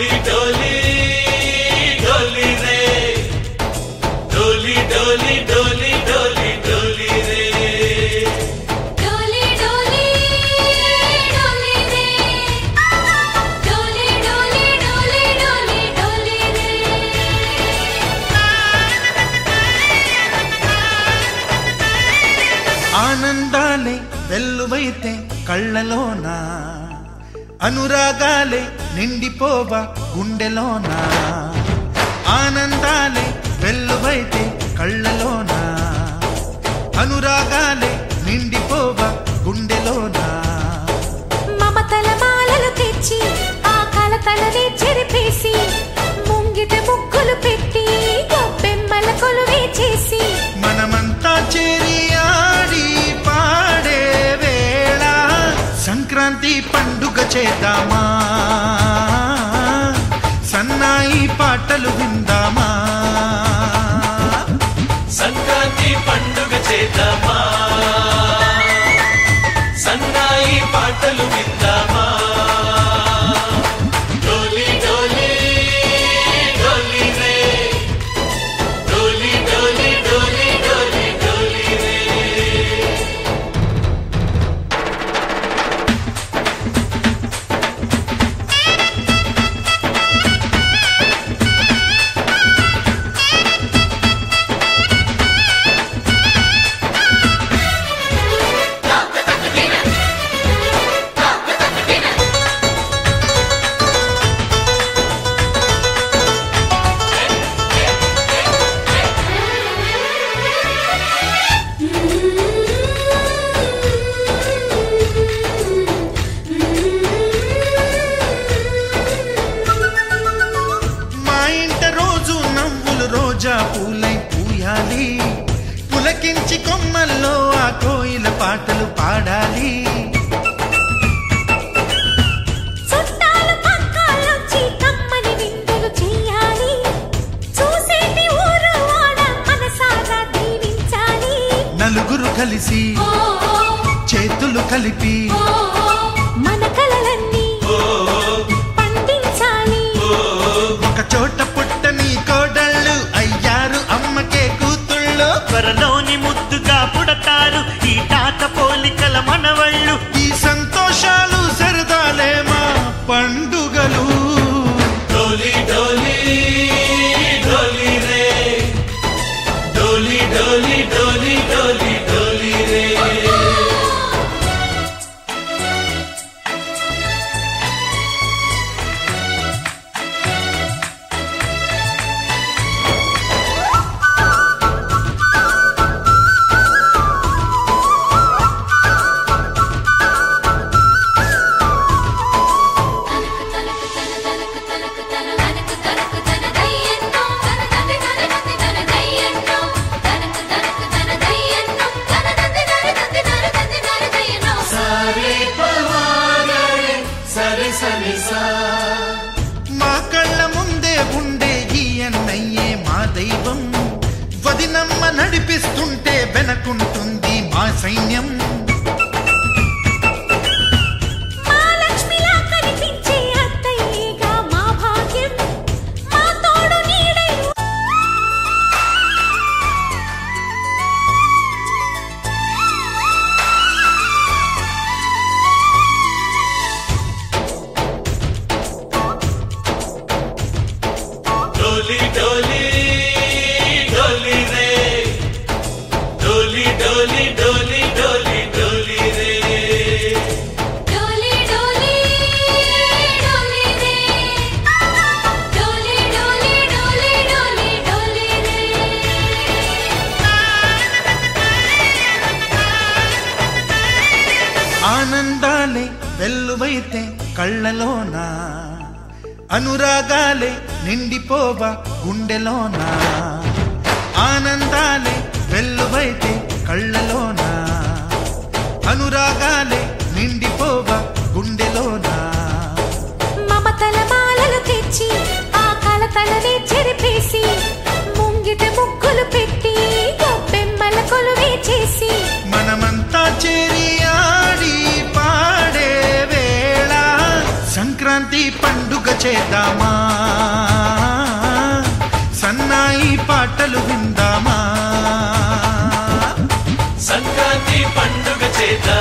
डोली डोली डोली रे डोली डोली डोली डोली डोली रे ఆనందాలే వెల్లువైతే కళ్ళలోనా అనురాగాలే నిండిపోవ గుండెలోన. ఆనందాలే వెల్లువైతే కళ్ళలోన. అనురాగాలే నిండిపోవ గుండెలోన. మమతల మాలలు తెచ్చి ఆ కలతలని చెరిపేసి ముంగిట ముగ్గులు పెట్టి గొప్పెమ్మల కొలువే చేసి. మనమంతా చేరి ఆడి పాడే వేళ సంక్రాంతి పండుగ చేద్దామా? సన్నాయి పాటలు రోజా పూలై పూయాలి. పులకించి కొమ్మల్లో ఆ కోయిల పాటలు పాడాలి. నలుగురు కలిసి చేతులు కలిపి మన కలలన్నీ పండించాలి. ఒక చోట మా కళ్ళ ముందే ఉండే ఈ అన్నయ్యే మా దైవం. వదినమ్మ నడిపిస్తుంటే వెనకుంటుంది మా సైన్యం. డోలి డోలి డోలి డోలి డోలి రే డోలి డోలి డోలి రే డోలి డోలి డోలి డోలి డోలి రే ఆనందాలే వెల్లువైతే కళ్ళలోన అనురాగాలే నిండిపోవ గుండెలోన ఆనందాలే వెల్లువైతే కళ్ళలోన? అనురాగాలే నిండిపోవ గుండెలోన? మమతల మాలలు తెచ్చి ఆ కలతలని చెరిపేసి ముంగిట ముగ్గులు పెట్టి గొప్పెమ్మల కొలువే చేసి. మనమంతా చేరి ఆడి పాడే వేళ సంక్రాంతి పండుగ చేద్దామా? సన్నాయి పాటలు విందామా? పండుగ చేద్దామా